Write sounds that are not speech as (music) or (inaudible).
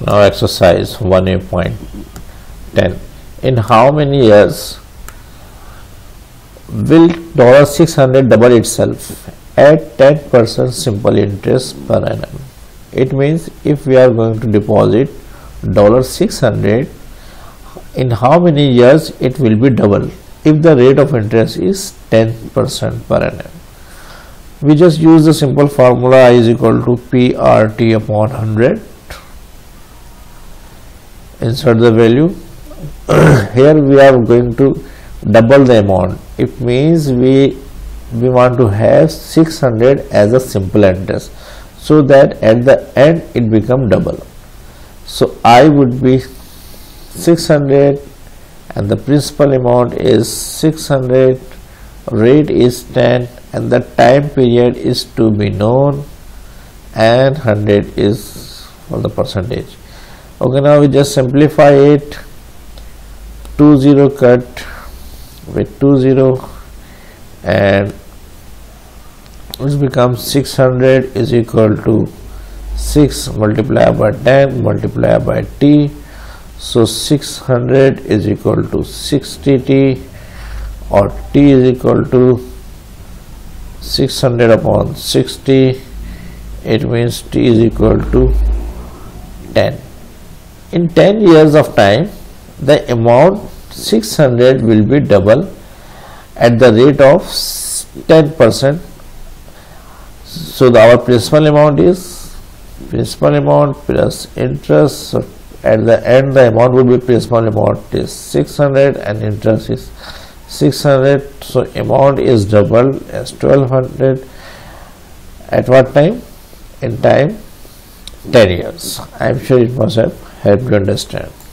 now exercise 1a.10 in how many years will dollar 600 double itself at 10 percent simple interest per annum? It means if we are going to deposit dollar 600 in how many years it will be double if the rate of interest is 10 percent per annum? We just use the simple formula i is equal to prt upon 100 insert the value. (clears throat) Here we are going to double the amount. It means we we want to have 600 as a simple interest so that at the end it become double. So i would be 600 and the principal amount is 600 rate is 10 and the time period is to be known and 100 is for the percentage okay now we just simplify it. 2 0 cut with 2 0 and this becomes 600 is equal to 6 multiplied by 10 multiplied by t. So 600 is equal to 60t or t is equal to 600 upon 60 it means t is equal to 10 in 10 years of time the amount 600 will be double at the rate of 10 percent. So the, our principal amount is principal amount plus interest at the end the amount will be principal amount is 600 and interest is 600 so amount is double as 1200 at what time? In time 10 years. I am sure it must have helped you understand